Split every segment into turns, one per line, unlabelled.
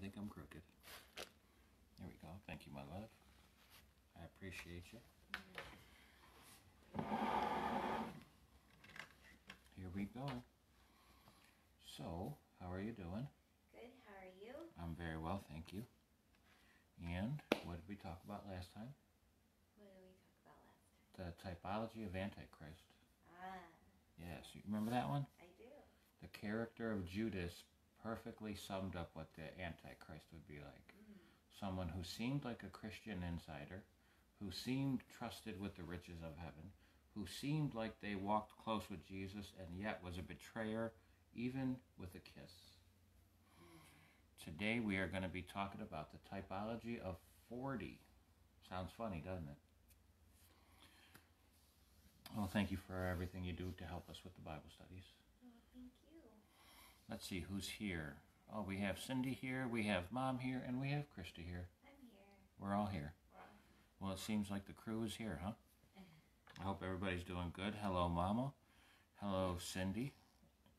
think I'm crooked. There we go. Thank you, my love. I appreciate you. Here we go. So, how are you doing?
Good. How are you?
I'm very well, thank you. And what did we talk about last time?
What did we talk about last time?
The typology of Antichrist.
Ah,
Yes, you remember that one?
I do.
The character of Judas perfectly summed up what the Antichrist would be like. Mm-hmm. Someone who seemed like a Christian insider, who seemed trusted with the riches of heaven, who seemed like they walked close with Jesus and yet was a betrayer, even with a kiss. Today we are going to be talking about the typology of 40. Sounds funny, doesn't it? Well, thank you for everything you do to help us with the Bible studies. Let's see who's here. Oh, we have Cindy here, we have Mom here, and we have Krista here.
I'm here.
We're all here. Well, it seems like the crew is here, huh? Uh-huh. I hope everybody's doing good. Hello, Mama. Hello, Cindy.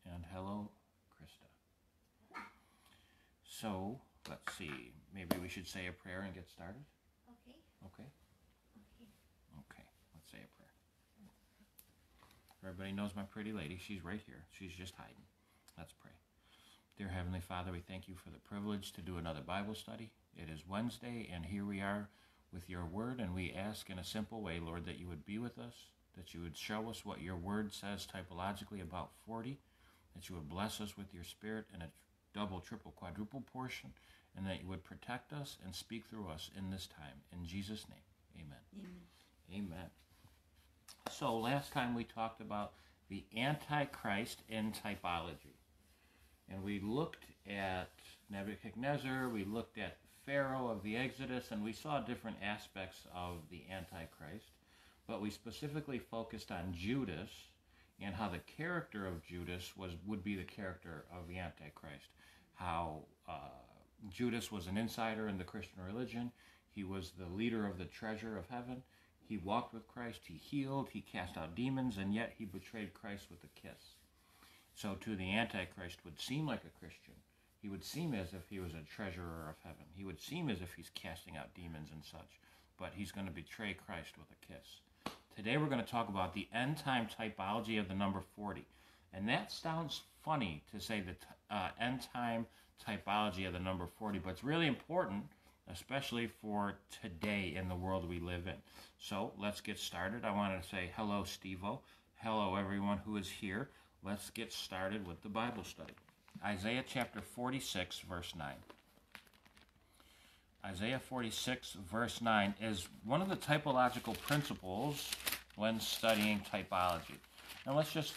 And hello, Krista. So, let's see. Maybe we should say a prayer and get started?
Okay.
Okay?
Okay.
Okay, let's say a prayer. Everybody knows my pretty lady. She's right here. She's just hiding. Let's pray. Dear Heavenly Father, we thank you for the privilege to do another Bible study. It is Wednesday, and here we are with your word, and we ask in a simple way, Lord, that you would be with us, that you would show us what your word says typologically about 40, that you would bless us with your spirit in a double, triple, quadruple portion, and that you would protect us and speak through us in this time. In Jesus' name, amen.
Amen.
Amen. So last time we talked about the Antichrist in typology. And we looked at Nebuchadnezzar, we looked at Pharaoh of the Exodus, and we saw different aspects of the Antichrist. But we specifically focused on Judas and how the character of Judas was would be the character of the Antichrist. How uh, Judas was an insider in the Christian religion. He was the leader of the treasure of heaven. He walked with Christ. He healed. He cast out demons, and yet he betrayed Christ with a kiss. So to the Antichrist would seem like a Christian. He would seem as if he was a treasurer of heaven. He would seem as if he's casting out demons and such. But he's going to betray Christ with a kiss. Today we're going to talk about the end time typology of the number 40. And that sounds funny to say the uh, end time typology of the number 40, but it's really important, especially for today in the world we live in. So let's get started. I want to say hello, Stevo. Hello, everyone who is here. Let's get started with the Bible study. Isaiah chapter 46, verse 9. Isaiah 46, verse 9 is one of the typological principles when studying typology. Now let's just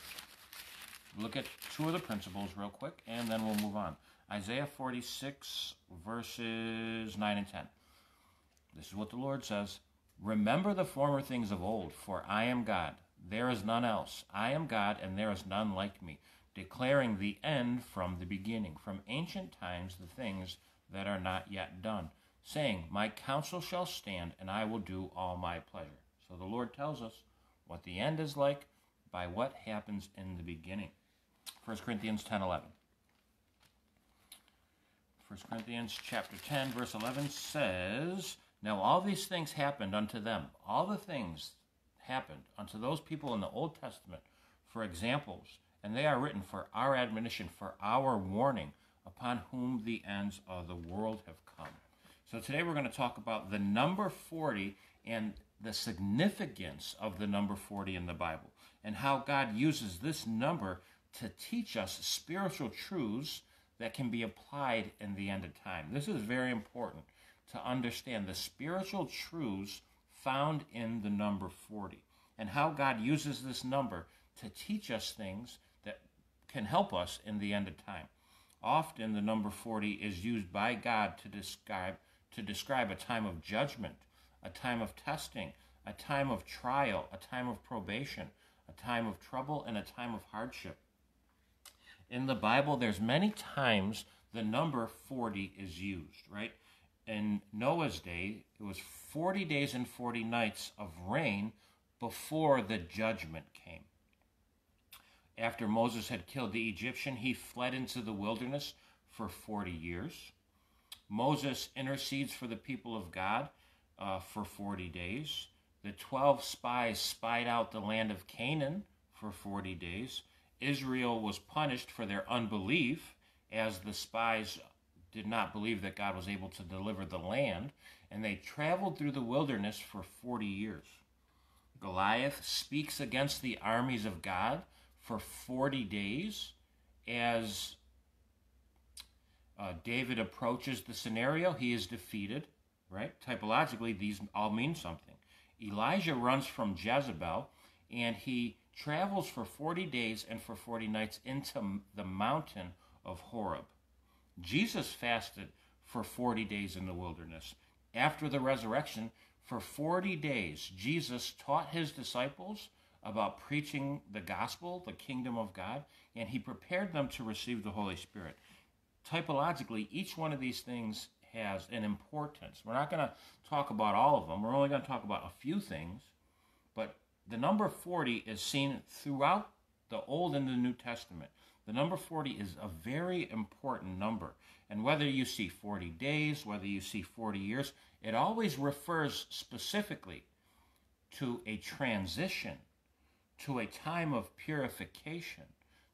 look at two of the principles real quick and then we'll move on. Isaiah 46, verses 9 and 10. This is what the Lord says Remember the former things of old, for I am God. There is none else. I am God, and there is none like me, declaring the end from the beginning, from ancient times the things that are not yet done, saying, My counsel shall stand, and I will do all my pleasure. So the Lord tells us what the end is like by what happens in the beginning. 1 Corinthians 10 11. 1 Corinthians chapter 10, verse 11 says, Now all these things happened unto them. All the things happened unto those people in the Old Testament for examples, and they are written for our admonition, for our warning, upon whom the ends of the world have come. So today we're going to talk about the number 40 and the significance of the number 40 in the Bible, and how God uses this number to teach us spiritual truths that can be applied in the end of time. This is very important to understand the spiritual truths found in the number 40 and how God uses this number to teach us things that can help us in the end of time. Often the number 40 is used by God to describe to describe a time of judgment, a time of testing, a time of trial, a time of probation, a time of trouble and a time of hardship. In the Bible there's many times the number 40 is used, right? in Noah's day, it was 40 days and 40 nights of rain before the judgment came. After Moses had killed the Egyptian, he fled into the wilderness for 40 years. Moses intercedes for the people of God uh, for 40 days. The 12 spies spied out the land of Canaan for 40 days. Israel was punished for their unbelief as the spies did not believe that God was able to deliver the land, and they traveled through the wilderness for 40 years. Goliath speaks against the armies of God for 40 days as uh, David approaches the scenario. He is defeated, right? Typologically, these all mean something. Elijah runs from Jezebel and he travels for 40 days and for 40 nights into the mountain of Horeb. Jesus fasted for 40 days in the wilderness. After the resurrection, for 40 days, Jesus taught his disciples about preaching the gospel, the kingdom of God, and he prepared them to receive the Holy Spirit. Typologically, each one of these things has an importance. We're not going to talk about all of them, we're only going to talk about a few things, but the number 40 is seen throughout the Old and the New Testament. The number 40 is a very important number. And whether you see 40 days, whether you see 40 years, it always refers specifically to a transition, to a time of purification,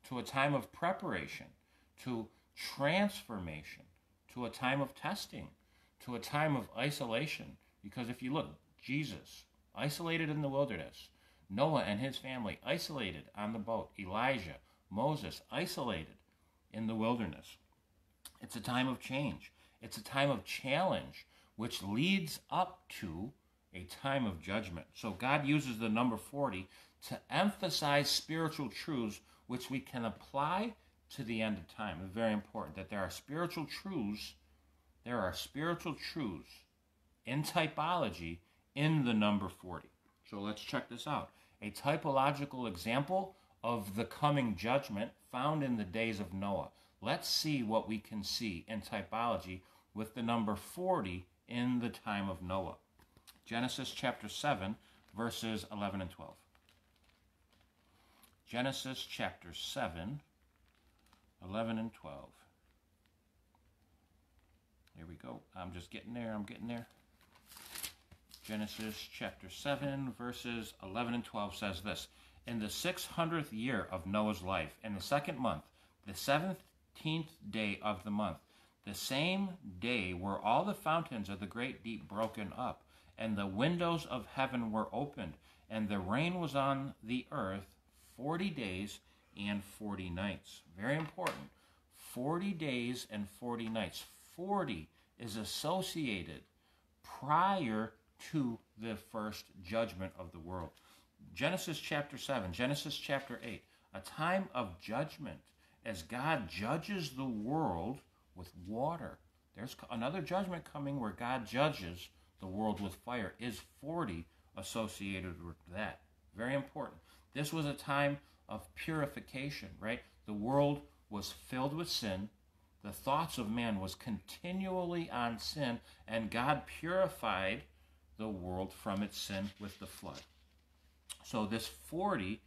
to a time of preparation, to transformation, to a time of testing, to a time of isolation. Because if you look, Jesus, isolated in the wilderness, Noah and his family, isolated on the boat, Elijah, Moses, isolated in the wilderness. It's a time of change. It's a time of challenge, which leads up to a time of judgment. So God uses the number 40 to emphasize spiritual truths which we can apply to the end of time. It's very important that there are spiritual truths, there are spiritual truths in typology in the number 40. So let's check this out. A typological example of the coming judgment found in the days of Noah. Let's see what we can see in typology with the number 40 in the time of Noah. Genesis chapter 7, verses 11 and 12. Genesis chapter 7, 11 and 12. Here we go. I'm just getting there. I'm getting there. Genesis chapter 7, verses 11 and 12 says this In the 600th year of Noah's life, in the second month, the 17th day of the month, the same day were all the fountains of the great deep broken up, and the windows of heaven were opened, and the rain was on the earth 40 days and 40 nights. Very important. 40 days and 40 nights. 40 is associated prior to the first judgment of the world. Genesis chapter 7, Genesis chapter 8, a time of judgment as God judges the world with water. There's another judgment coming where God judges the world with fire. Is 40 associated with that? Very important. This was a time of purification, right? The world was filled with sin. The thoughts of man was continually on sin, and God purified the world from its sin with the flood. So this 40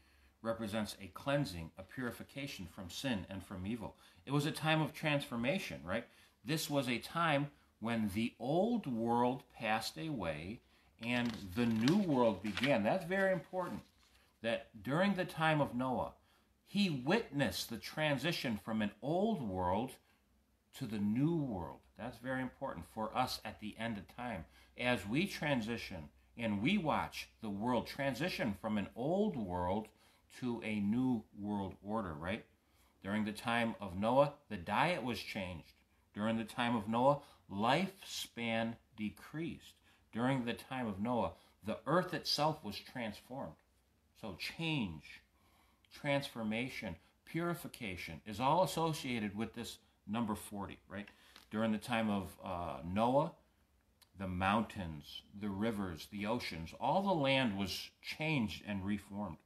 represents a cleansing, a purification from sin and from evil. It was a time of transformation, right? This was a time when the old world passed away and the new world began. That's very important. That during the time of Noah, he witnessed the transition from an old world to the new world. That's very important for us at the end of time. As we transition and we watch the world transition from an old world to a new world order, right? During the time of Noah, the diet was changed. During the time of Noah, lifespan decreased. During the time of Noah, the earth itself was transformed. So, change, transformation, purification is all associated with this number 40, right? During the time of uh, Noah, the mountains, the rivers, the oceans, all the land was changed and reformed.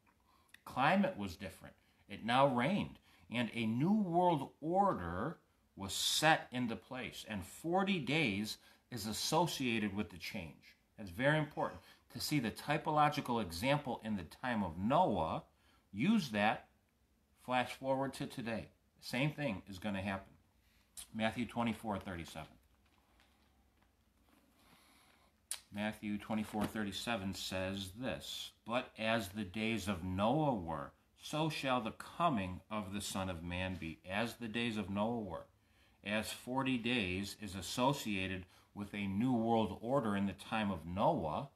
Climate was different. It now rained. And a new world order was set into place. And 40 days is associated with the change. It's very important to see the typological example in the time of Noah. Use that, flash forward to today. Same thing is going to happen. Matthew 24 37. Matthew 24:37 says this, "But as the days of Noah were, so shall the coming of the Son of Man be. As the days of Noah were, as 40 days is associated with a new world order in the time of Noah,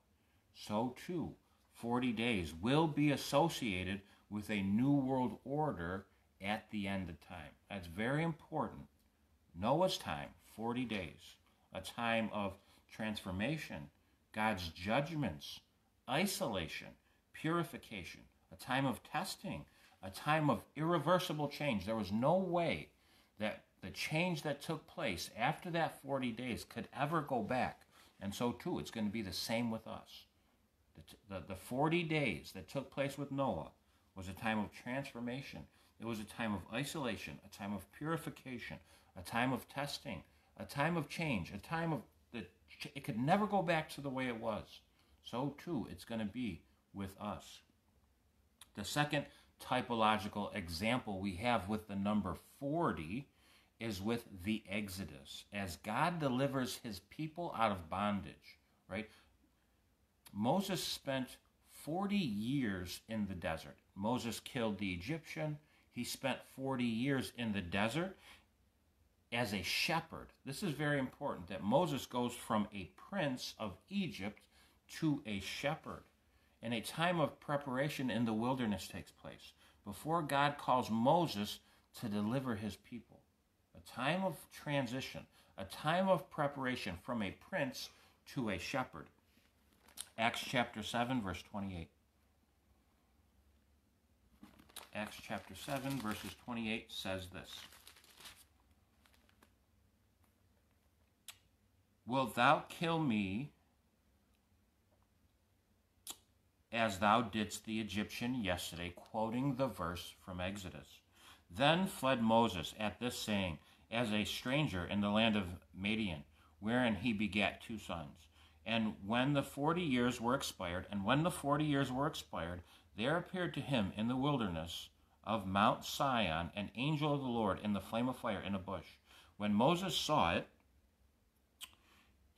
so too 40 days will be associated with a new world order at the end of time. That's very important. Noah's time, 40 days, a time of transformation, God's judgments, isolation, purification, a time of testing, a time of irreversible change. There was no way that the change that took place after that 40 days could ever go back. And so, too, it's going to be the same with us. The, the, the 40 days that took place with Noah was a time of transformation. It was a time of isolation, a time of purification, a time of testing, a time of change, a time of it could never go back to the way it was. So too it's going to be with us. The second typological example we have with the number 40 is with the Exodus, as God delivers his people out of bondage, right? Moses spent 40 years in the desert. Moses killed the Egyptian. He spent 40 years in the desert as a shepherd. This is very important that Moses goes from a prince of Egypt to a shepherd. And a time of preparation in the wilderness takes place before God calls Moses to deliver his people. A time of transition, a time of preparation from a prince to a shepherd. Acts chapter 7, verse 28. Acts chapter 7, verses 28 says this Wilt thou kill me as thou didst the Egyptian yesterday? Quoting the verse from Exodus. Then fled Moses at this saying, as a stranger in the land of Midian, wherein he begat two sons. And when the forty years were expired, and when the forty years were expired, there appeared to him in the wilderness of Mount Sion an angel of the Lord in the flame of fire in a bush. When Moses saw it,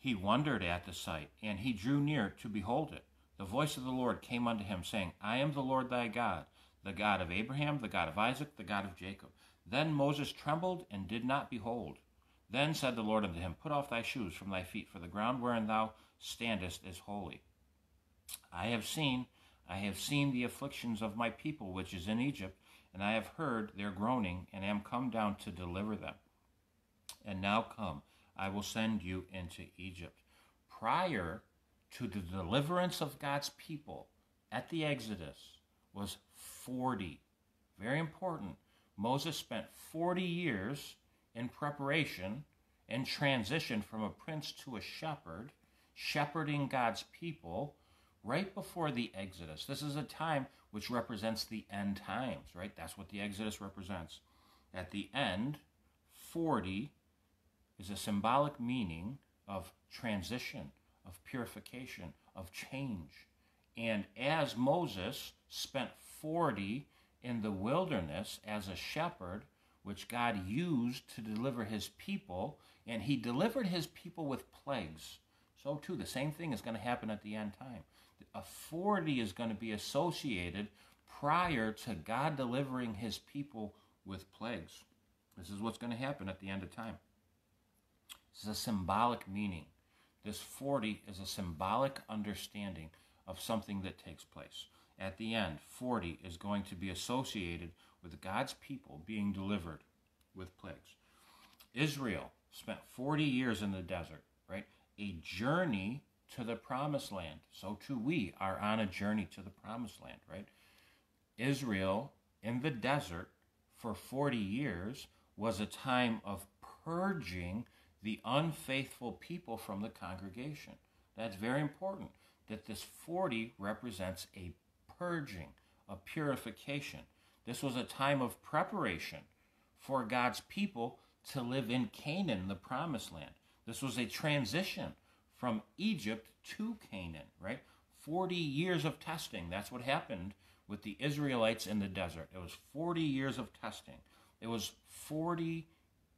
he wondered at the sight, and he drew near to behold it. The voice of the Lord came unto him, saying, I am the Lord thy God, the God of Abraham, the God of Isaac, the God of Jacob. Then Moses trembled and did not behold. Then said the Lord unto him, Put off thy shoes from thy feet, for the ground wherein thou standest is holy. I have seen, I have seen the afflictions of my people which is in Egypt, and I have heard their groaning, and am come down to deliver them. And now come, I will send you into Egypt. Prior to the deliverance of God's people at the Exodus was 40. Very important. Moses spent 40 years in preparation and transition from a prince to a shepherd shepherding God's people right before the Exodus. This is a time which represents the end times, right? That's what the Exodus represents. At the end, 40 is a symbolic meaning of transition, of purification, of change. And as Moses spent 40 in the wilderness as a shepherd, which God used to deliver his people, and he delivered his people with plagues. So, too, the same thing is going to happen at the end time. A 40 is going to be associated prior to God delivering his people with plagues. This is what's going to happen at the end of time. This is a symbolic meaning. This 40 is a symbolic understanding of something that takes place. At the end, 40 is going to be associated with God's people being delivered with plagues. Israel spent 40 years in the desert, right? a journey to the promised land. So too we are on a journey to the promised land, right? Israel in the desert for 40 years was a time of purging the unfaithful people from the congregation. That's very important that this 40 represents a purging, a purification. This was a time of preparation for God's people to live in Canaan, the promised land. This was a transition from Egypt to Canaan, right? 40 years of testing. That's what happened with the Israelites in the desert. It was 40 years of testing. It was 40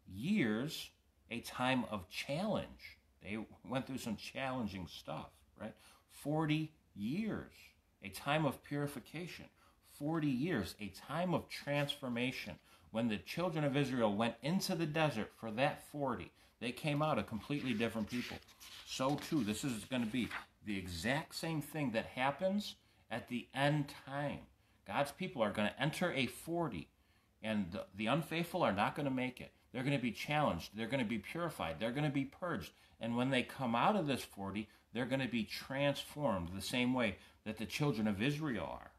years, a time of challenge. They went through some challenging stuff. right? 40 years, a time of purification. 40 years, a time of transformation. When the children of Israel went into the desert for that 40, they came out a completely different people. So, too, this is going to be the exact same thing that happens at the end time. God's people are going to enter a 40, and the, unfaithful are not going to make it. They're going to be challenged. They're going to be purified. They're going to be purged. And when they come out of this 40, they're going to be transformed the same way that the children of Israel are.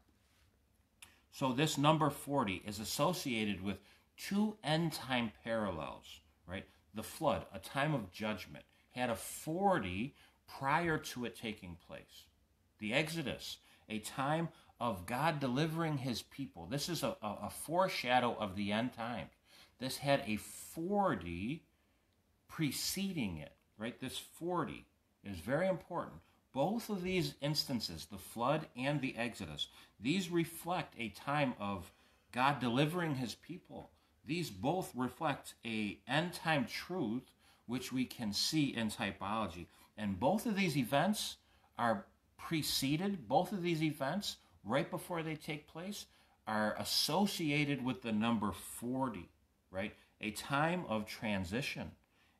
So, this number 40 is associated with two end time parallels, right? The flood, a time of judgment, had a 40 prior to it taking place. The Exodus, a time of God delivering his people. This is a, a, a foreshadow of the end times. This had a 40 preceding it, right? This 40 is very important. Both of these instances, the flood and the Exodus, these reflect a time of God delivering his people. These both reflect a end time truth which we can see in typology. And both of these events are preceded, both of these events, right before they take place, are associated with the number 40, right? A time of transition,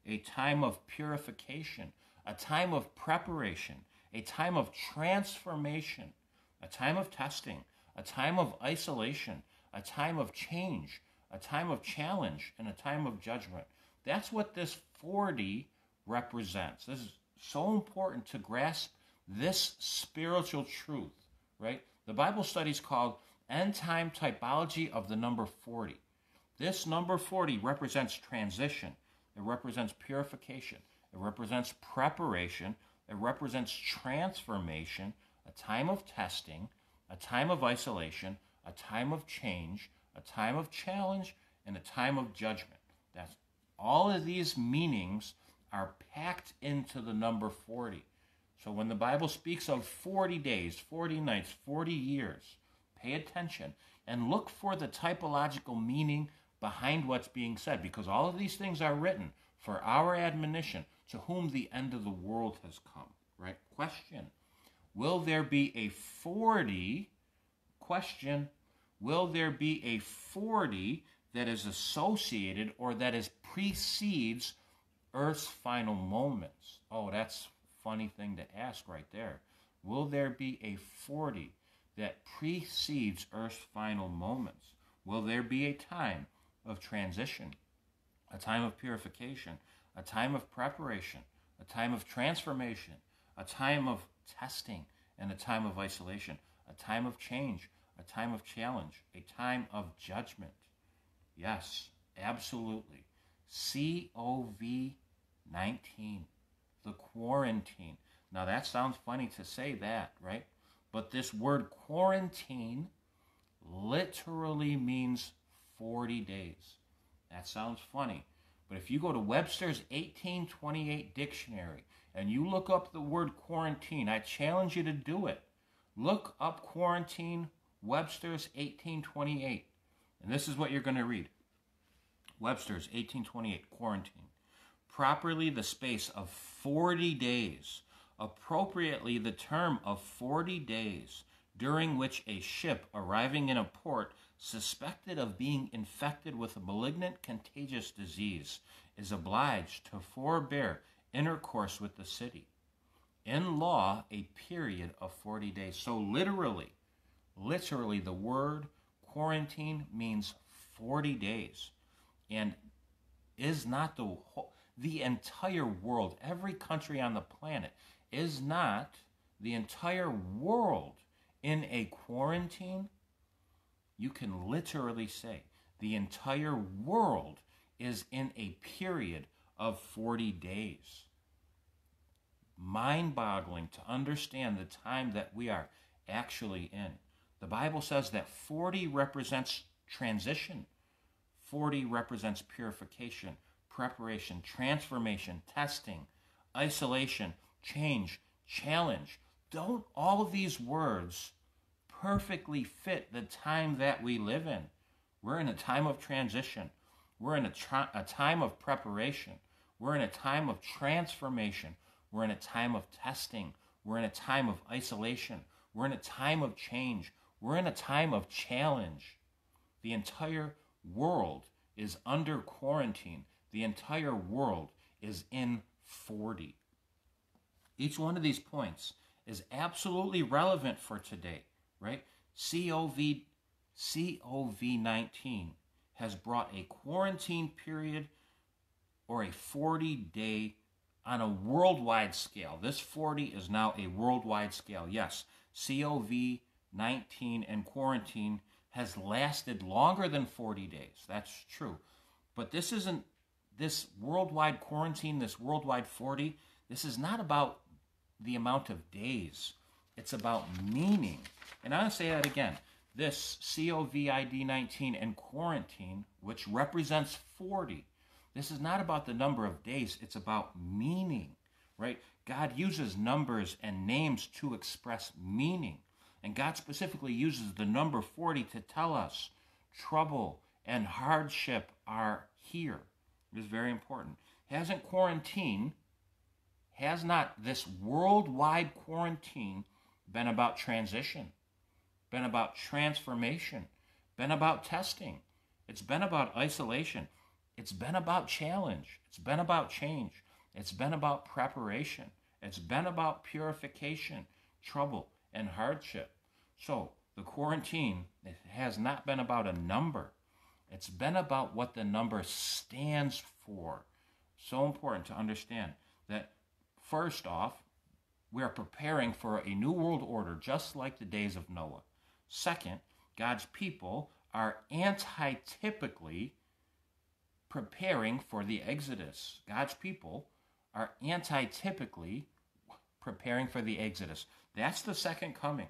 a time of purification, a time of preparation, a time of transformation, a time of testing, a time of isolation, a time of change, a time of challenge, and a time of judgment. That's what this 40 represents. This is so important to grasp this spiritual truth, right? The Bible study is called End Time Typology of the number 40. This number 40 represents transition, it represents purification, it represents preparation, it represents transformation, a time of testing, a time of isolation, a time of change, a time of challenge, and a time of judgment. That's all of these meanings are packed into the number 40. So when the Bible speaks of 40 days, 40 nights, 40 years, pay attention and look for the typological meaning behind what's being said because all of these things are written for our admonition to whom the end of the world has come, right? Question Will there be a 40? Question Will there be a 40 that is associated or that is precedes Earth's final moments? Oh, that's funny thing to ask right there. Will there be a 40 that precedes Earth's final moments? Will there be a time of transition, a time of purification, a time of preparation, a time of transformation, a time of testing, and a time of isolation, a time of change, a time of challenge, a time of judgment? Yes, absolutely. COVID 19, the quarantine. Now that sounds funny to say that, right? But this word quarantine literally means 40 days. That sounds funny. But if you go to Webster's 1828 dictionary and you look up the word quarantine, I challenge you to do it. Look up quarantine, Webster's 1828. And this is what you're going to read Webster's 1828, quarantine. Properly, the space of 40 days. Appropriately, the term of 40 days during which a ship arriving in a port suspected of being infected with a malignant contagious disease is obliged to forbear intercourse with the city. In law, a period of 40 days. So, literally, literally, the word quarantine means 40 days and is not the whole, the entire world, every country on the planet, is not the entire world in a quarantine, you can literally say the entire world is in a period of 40 days. Mind boggling to understand the time that we are actually in. The Bible says that 40 represents transition, 40 represents purification, preparation, transformation, testing, isolation, change, challenge. Don't all of these words perfectly fit the time that we live in? We're in a time of transition. We're in a, tra- a time of preparation. We're in a time of transformation. We're in a time of testing. We're in a time of isolation. We're in a time of change. We're in a time of challenge. The entire world is under quarantine. The entire world is in 40. Each one of these points is absolutely relevant for today, right? COV, COV 19 has brought a quarantine period or a 40 day on a worldwide scale. This 40 is now a worldwide scale. Yes, COV 19 and quarantine has lasted longer than 40 days. That's true. But this isn't this worldwide quarantine, this worldwide 40, this is not about the amount of days. It's about meaning. And I'll say that again. This COVID 19 and quarantine, which represents 40, this is not about the number of days, it's about meaning, right? God uses numbers and names to express meaning. And God specifically uses the number 40 to tell us trouble and hardship are here. It is very important. Hasn't quarantine, has not this worldwide quarantine been about transition, been about transformation, been about testing? It's been about isolation. It's been about challenge. It's been about change. It's been about preparation. It's been about purification, trouble, and hardship. So the quarantine has not been about a number. It's been about what the number stands for. So important to understand that first off, we are preparing for a new world order just like the days of Noah. Second, God's people are anti-typically preparing for the Exodus. God's people are anti-typically preparing for the Exodus. That's the second coming.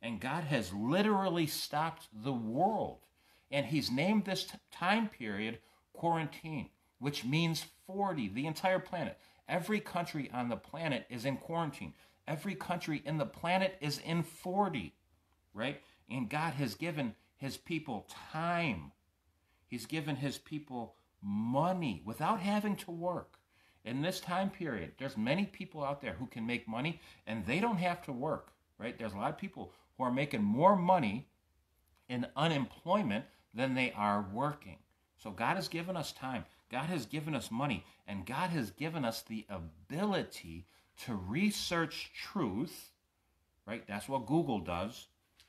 And God has literally stopped the world. And He's named this t- time period quarantine, which means 40, the entire planet. Every country on the planet is in quarantine. Every country in the planet is in 40, right? And God has given His people time. He's given His people money without having to work. In this time period, there's many people out there who can make money and they don't have to work, right? There's a lot of people who are making more money in unemployment than they are working. So God has given us time. God has given us money and God has given us the ability to research truth, right? That's what Google does.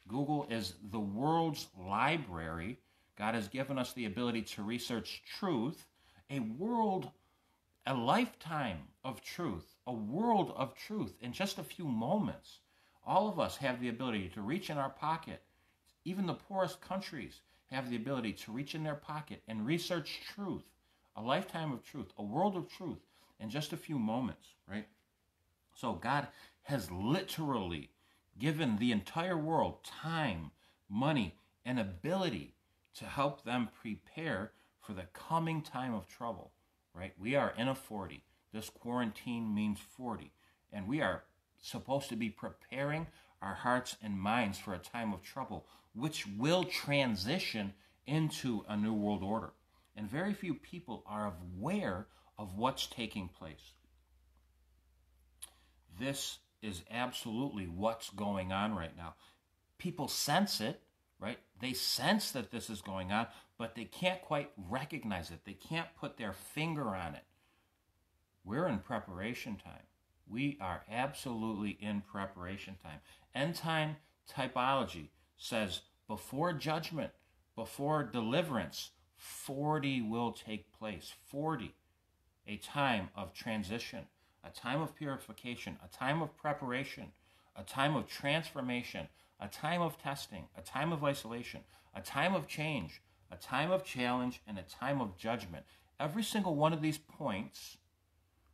Google is the world's library God has given us the ability to research truth, a world, a lifetime of truth, a world of truth in just a few moments. All of us have the ability to reach in our pocket. Even the poorest countries have the ability to reach in their pocket and research truth, a lifetime of truth, a world of truth in just a few moments, right? So God has literally given the entire world time, money, and ability to help them prepare for the coming time of trouble, right? We are in a 40. This quarantine means 40. And we are supposed to be preparing our hearts and minds for a time of trouble, which will transition into a new world order. And very few people are aware of what's taking place. This is absolutely what's going on right now. People sense it, right? They sense that this is going on, but they can't quite recognize it. They can't put their finger on it. We're in preparation time. We are absolutely in preparation time. End time typology says before judgment, before deliverance, 40 will take place. 40, a time of transition, a time of purification, a time of preparation, a time of transformation, a time of testing, a time of isolation, a time of change, a time of challenge, and a time of judgment. Every single one of these points,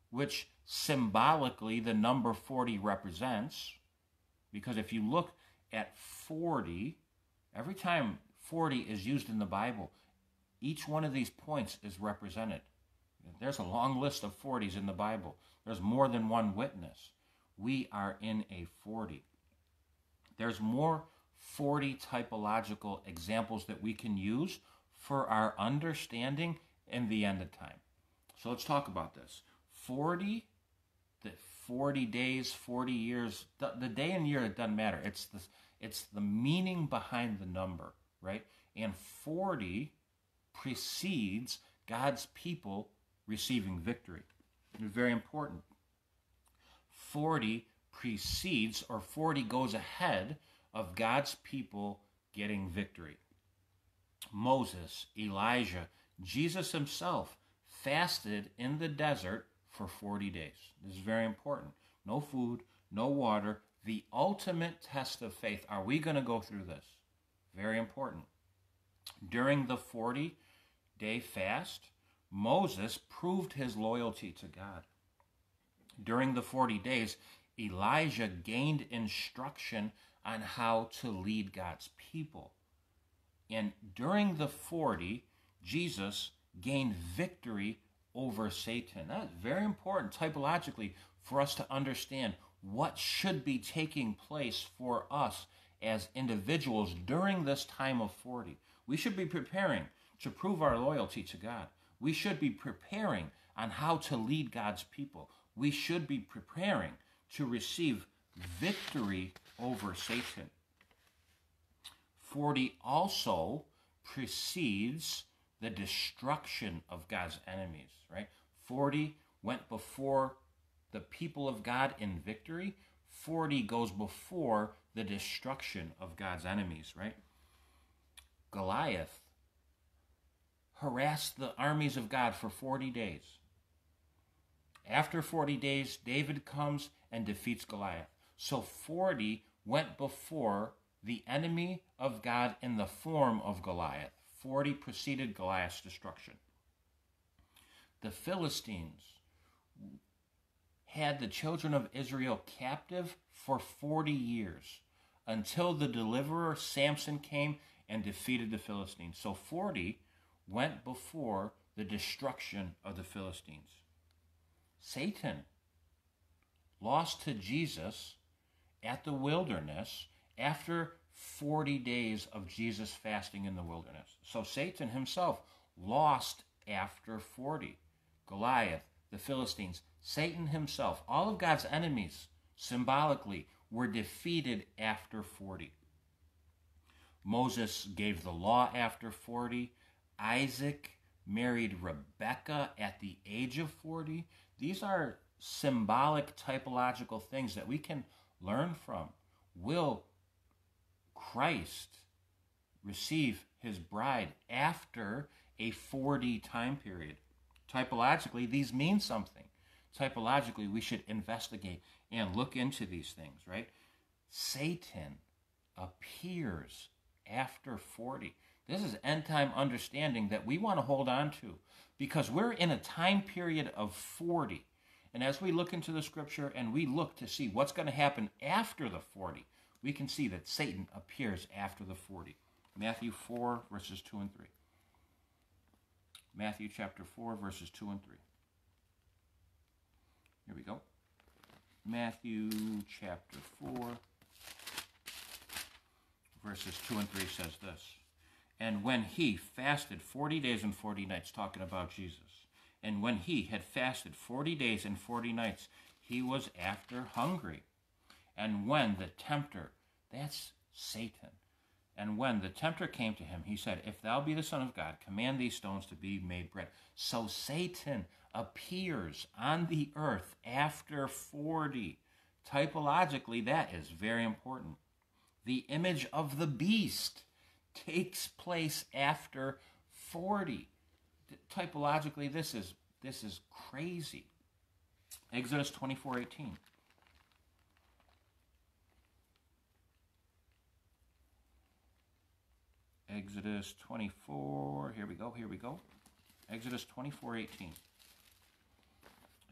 which symbolically the number 40 represents, because if you look at 40, every time 40 is used in the Bible, each one of these points is represented. There's a long list of 40s in the Bible. There's more than one witness. We are in a 40. There's more 40 typological examples that we can use for our understanding in the end of time. So let's talk about this. 40 the 40 days, 40 years, the, the day and year, it doesn't matter. It's the, it's the meaning behind the number, right? And 40 precedes God's people receiving victory. It's very important. 40 precedes or 40 goes ahead of God's people getting victory. Moses, Elijah, Jesus himself fasted in the desert for 40 days. This is very important. No food, no water, the ultimate test of faith. Are we going to go through this? Very important. During the 40 day fast, Moses proved his loyalty to God. During the 40 days, Elijah gained instruction on how to lead God's people. And during the 40, Jesus gained victory over Satan. That's very important typologically for us to understand what should be taking place for us as individuals during this time of 40. We should be preparing to prove our loyalty to God. We should be preparing on how to lead God's people. We should be preparing to receive victory over Satan. 40 also precedes the destruction of God's enemies, right? 40 went before the people of God in victory. 40 goes before the destruction of God's enemies, right? Goliath harassed the armies of God for 40 days. After 40 days, David comes and defeats Goliath. So 40 went before the enemy of God in the form of Goliath. 40 preceded Goliath's destruction. The Philistines had the children of Israel captive for 40 years until the deliverer Samson came and defeated the Philistines. So 40 went before the destruction of the Philistines. Satan lost to Jesus at the wilderness after 40 days of Jesus fasting in the wilderness. So Satan himself lost after 40. Goliath, the Philistines, Satan himself, all of God's enemies symbolically were defeated after 40. Moses gave the law after 40. Isaac married Rebecca at the age of 40. These are symbolic, typological things that we can learn from. Will Christ receive his bride after a 40 time period? Typologically, these mean something. Typologically, we should investigate and look into these things, right? Satan appears after 40. This is end time understanding that we want to hold on to because we're in a time period of 40. And as we look into the scripture and we look to see what's going to happen after the 40, we can see that Satan appears after the 40. Matthew 4, verses 2 and 3. Matthew chapter 4, verses 2 and 3. Here we go. Matthew chapter 4, verses 2 and 3 says this. And when he fasted 40 days and 40 nights, talking about Jesus, and when he had fasted 40 days and 40 nights, he was after hungry. And when the tempter, that's Satan, and when the tempter came to him, he said, If thou be the Son of God, command these stones to be made bread. So Satan appears on the earth after 40. Typologically, that is very important. The image of the beast takes place after 40. Typologically, this is this is crazy. Exodus 24 18. Exodus 24, here we go, here we go. Exodus 24 18.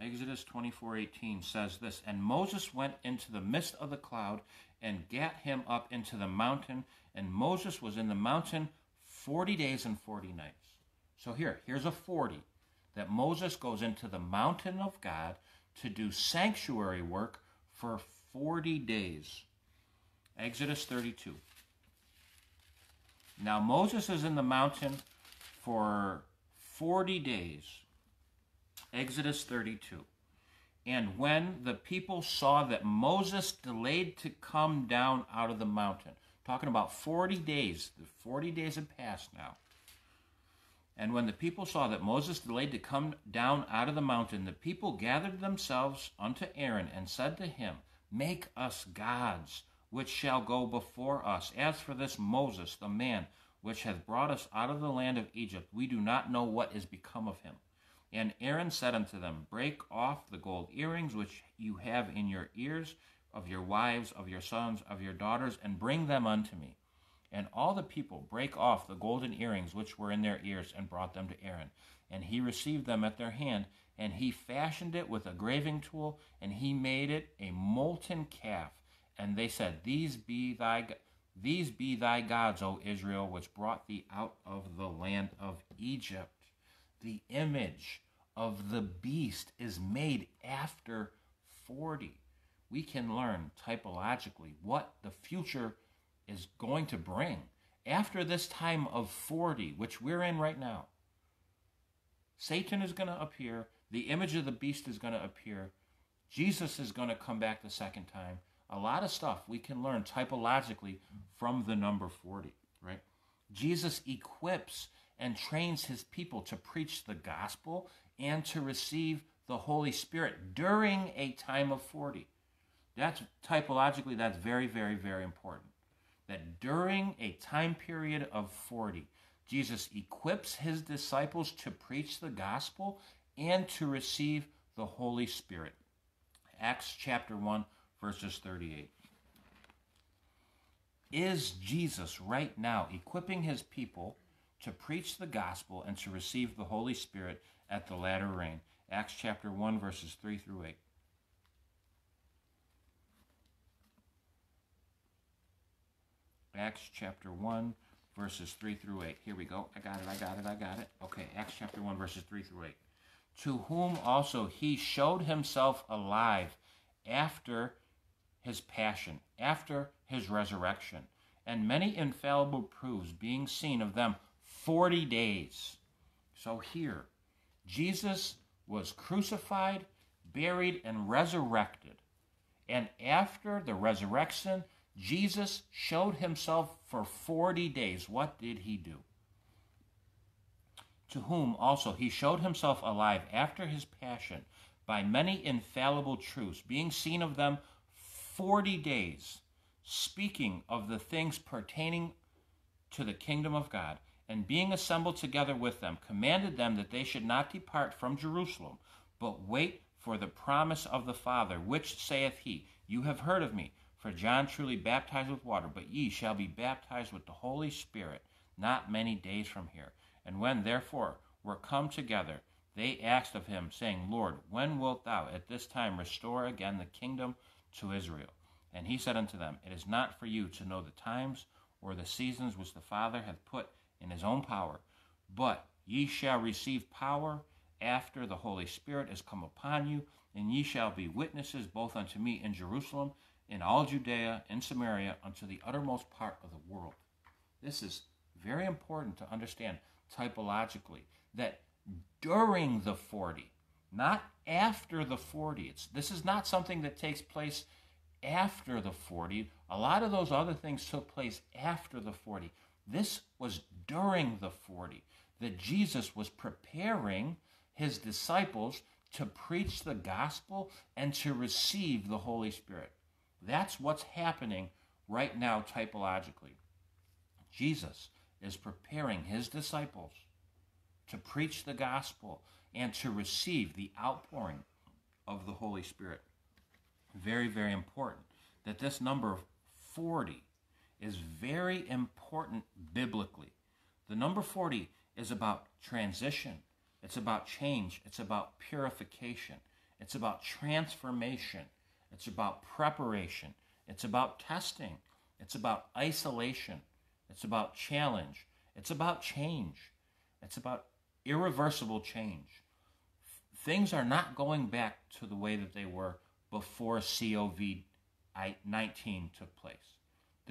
Exodus 24:18 says this, and Moses went into the midst of the cloud and gat him up into the mountain, and Moses was in the mountain 40 days and 40 nights. So here, here's a 40 that Moses goes into the mountain of God to do sanctuary work for 40 days. Exodus 32. Now Moses is in the mountain for 40 days. Exodus 32. And when the people saw that Moses delayed to come down out of the mountain, talking about 40 days, the 40 days had passed now. And when the people saw that Moses delayed to come down out of the mountain, the people gathered themselves unto Aaron and said to him, Make us gods, which shall go before us. As for this Moses, the man which hath brought us out of the land of Egypt, we do not know what is become of him. And Aaron said unto them, Break off the gold earrings which you have in your ears of your wives, of your sons, of your daughters, and bring them unto me. And all the people brake off the golden earrings which were in their ears, and brought them to Aaron. And he received them at their hand, and he fashioned it with a graving tool, and he made it a molten calf. And they said, These be thy these be thy gods, O Israel, which brought thee out of the land of Egypt the image of the beast is made after 40. We can learn typologically what the future is going to bring after this time of 40, which we're in right now. Satan is going to appear, the image of the beast is going to appear, Jesus is going to come back the second time. A lot of stuff we can learn typologically from the number 40, right? Jesus equips and trains his people to preach the gospel and to receive the Holy Spirit during a time of 40. That's typologically, that's very, very, very important. That during a time period of 40, Jesus equips his disciples to preach the gospel and to receive the Holy Spirit. Acts chapter 1, verses 38. Is Jesus right now equipping his people to preach the gospel and to receive the Holy Spirit at the latter rain. Acts chapter 1, verses 3 through 8. Acts chapter 1, verses 3 through 8. Here we go. I got it, I got it, I got it. Okay, Acts chapter 1, verses 3 through 8. To whom also he showed himself alive after his passion, after his resurrection, and many infallible proofs being seen of them 40 days. So here, Jesus was crucified, buried, and resurrected. And after the resurrection, Jesus showed himself for 40 days. What did he do? To whom also he showed himself alive after his passion by many infallible truths, being seen of them 40 days, speaking of the things pertaining to the kingdom of God and being assembled together with them, commanded them that they should not depart from Jerusalem, but wait for the promise of the Father, which saith he, You have heard of me. For John truly baptized with water, but ye shall be baptized with the Holy Spirit not many days from here. And when therefore were come together, they asked of him, saying, Lord, when wilt thou at this time restore again the kingdom to Israel? And he said unto them, It is not for you to know the times or the seasons which the Father hath put in his own power. But ye shall receive power after the Holy Spirit is come upon you, and ye shall be witnesses both unto me in Jerusalem, in all Judea, and Samaria, unto the uttermost part of the world. This is very important to understand typologically that during the 40, not after the 40, it's, this is not something that takes place after the 40. A lot of those other things took place after the 40. This was during the 40 that Jesus was preparing his disciples to preach the gospel and to receive the Holy Spirit. That's what's happening right now, typologically. Jesus is preparing his disciples to preach the gospel and to receive the outpouring of the Holy Spirit. Very, very important that this number 40 is very important biblically. The number 40 is about transition, it's about change, it's about purification, it's about transformation, it's about preparation, it's about testing, it's about isolation, it's about challenge, it's about change, it's about irreversible change. Things are not going back to the way that they were before COVID 19 took place.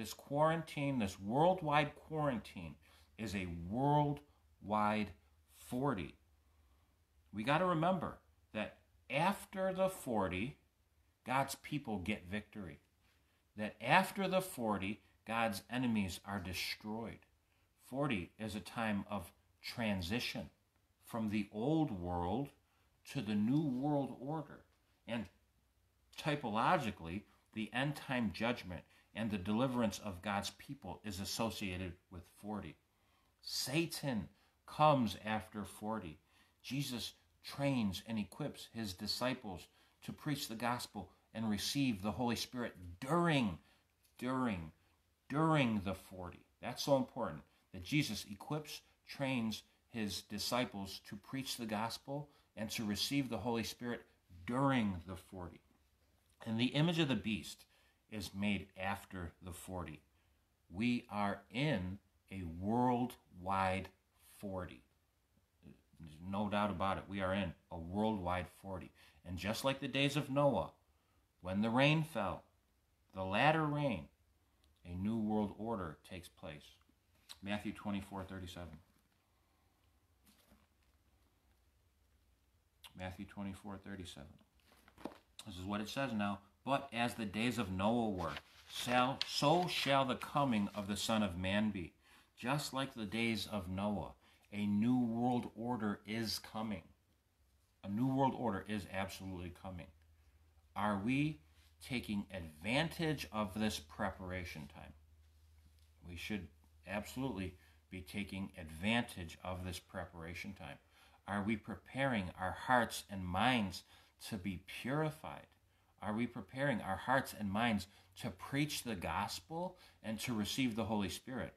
This quarantine, this worldwide quarantine, is a worldwide 40. We got to remember that after the 40, God's people get victory. That after the 40, God's enemies are destroyed. 40 is a time of transition from the old world to the new world order. And typologically, the end time judgment and the deliverance of God's people is associated with 40. Satan comes after 40. Jesus trains and equips his disciples to preach the gospel and receive the Holy Spirit during, during, during the 40. That's so important that Jesus equips, trains his disciples to preach the gospel and to receive the Holy Spirit during the 40. And the image of the beast is made after the 40. We are in a worldwide 40. There's no doubt about it. We are in a worldwide 40. And just like the days of Noah, when the rain fell, the latter rain, a new world order takes place. Matthew 24 37. Matthew 24 37. This is what it says now. But as the days of Noah were, shall, so shall the coming of the Son of Man be. Just like the days of Noah, a new world order is coming. A new world order is absolutely coming. Are we taking advantage of this preparation time? We should absolutely be taking advantage of this preparation time. Are we preparing our hearts and minds to be purified? Are we preparing our hearts and minds to preach the gospel and to receive the Holy Spirit?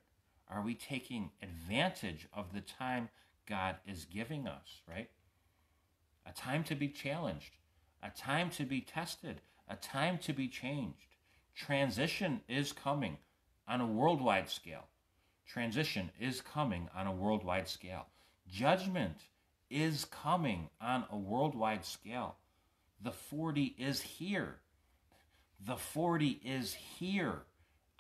Are we taking advantage of the time God is giving us, right? A time to be challenged, a time to be tested, a time to be changed. Transition is coming on a worldwide scale. Transition is coming on a worldwide scale. Judgment is coming on a worldwide scale. The 40 is here. The 40 is here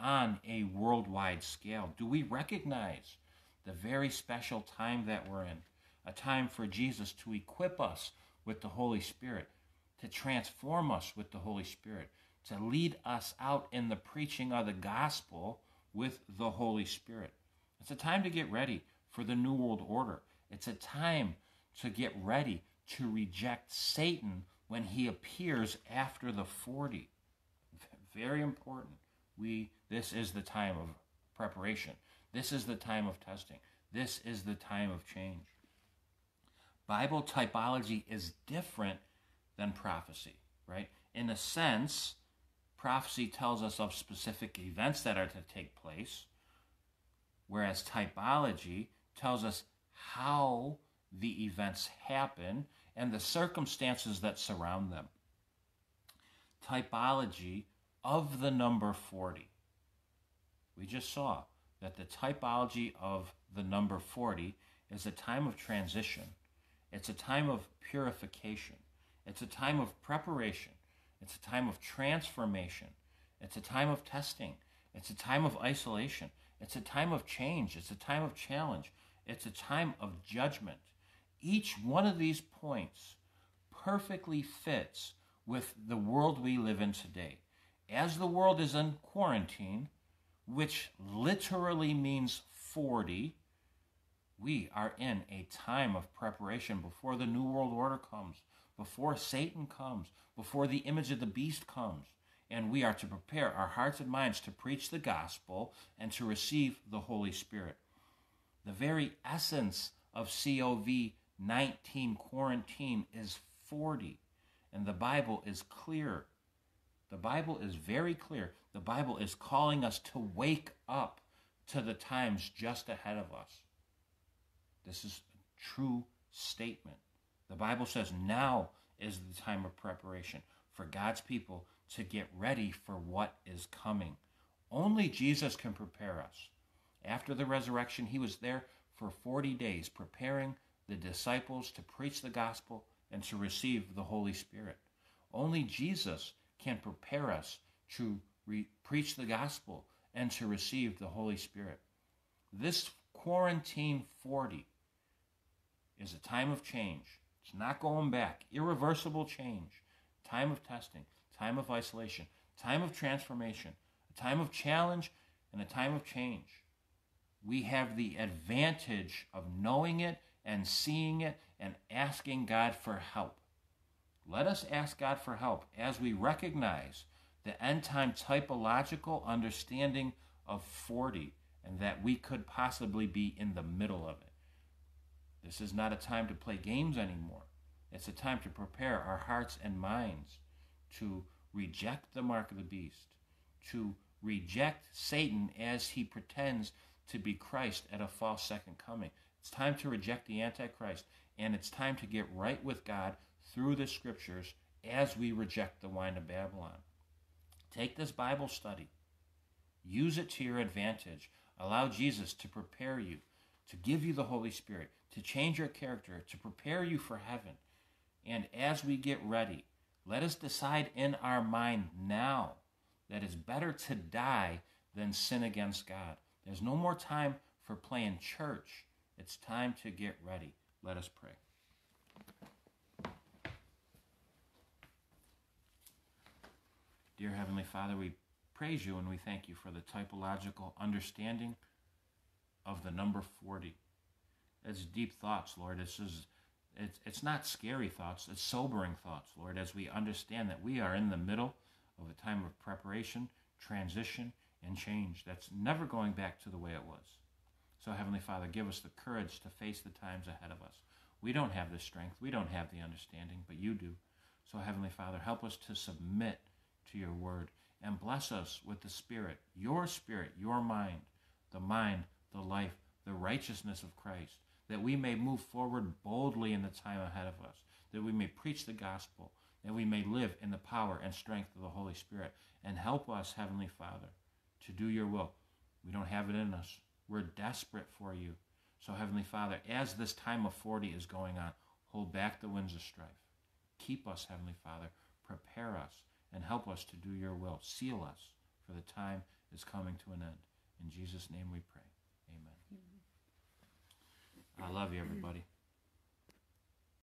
on a worldwide scale. Do we recognize the very special time that we're in? A time for Jesus to equip us with the Holy Spirit, to transform us with the Holy Spirit, to lead us out in the preaching of the gospel with the Holy Spirit. It's a time to get ready for the New World Order. It's a time to get ready to reject Satan when he appears after the 40. Very important. We this is the time of preparation. This is the time of testing. This is the time of change. Bible typology is different than prophecy, right? In a sense, prophecy tells us of specific events that are to take place, whereas typology tells us how the events happen and the circumstances that surround them. Typology of the number 40. We just saw that the typology of the number 40 is a time of transition. It's a time of purification. It's a time of preparation. It's a time of transformation. It's a time of testing. It's a time of isolation. It's a time of change. It's a time of challenge. It's a time of judgment. Each one of these points perfectly fits with the world we live in today. As the world is in quarantine, which literally means 40, we are in a time of preparation before the New World Order comes, before Satan comes, before the image of the beast comes. And we are to prepare our hearts and minds to preach the gospel and to receive the Holy Spirit. The very essence of COV 19 quarantine is 40. And the Bible is clear. The Bible is very clear. The Bible is calling us to wake up to the times just ahead of us. This is a true statement. The Bible says now is the time of preparation for God's people to get ready for what is coming. Only Jesus can prepare us. After the resurrection, he was there for 40 days preparing the disciples to preach the gospel and to receive the Holy Spirit. Only Jesus can prepare us to re- preach the gospel and to receive the Holy Spirit. This quarantine 40 is a time of change It's not going back. Irreversible change. Time of testing, time of isolation, time of transformation, a time of challenge, and a time of change. We have the advantage of knowing it and seeing it and asking God for help. Let us ask God for help as we recognize the end time typological understanding of 40 and that we could possibly be in the middle of it. This is not a time to play games anymore. It's a time to prepare our hearts and minds to reject the mark of the beast, to reject Satan as he pretends to be Christ at a false second coming. It's time to reject the Antichrist, and it's time to get right with God through the scriptures as we reject the wine of Babylon. Take this Bible study, use it to your advantage. Allow Jesus to prepare you, to give you the Holy Spirit, to change your character, to prepare you for heaven. And as we get ready, let us decide in our mind now that it's better to die than sin against God. There's no more time for playing church. It's time to get ready. Let us pray. Dear Heavenly Father, we praise you and we thank you for the typological understanding of the number 40. It's deep thoughts, Lord. This is it's, it's not scary thoughts, it's sobering thoughts, Lord, as we understand that we are in the middle of a time of preparation, transition, and change that's never going back to the way it was. So, Heavenly Father, give us the courage to face the times ahead of us. We don't have the strength, we don't have the understanding, but you do. So, Heavenly Father, help us to submit to your word and bless us with the Spirit, your Spirit, your mind, the mind, the life, the righteousness of Christ that we may move forward boldly in the time ahead of us, that we may preach the gospel, that we may live in the power and strength of the Holy Spirit, and help us, Heavenly Father, to do your will. We don't have it in us. We're desperate for you. So, Heavenly Father, as this time of 40 is going on, hold back the winds of strife. Keep us, Heavenly Father. Prepare us and help us to do your will. Seal us, for the time is coming to an end. In Jesus' name we pray. Amen. I love you, everybody.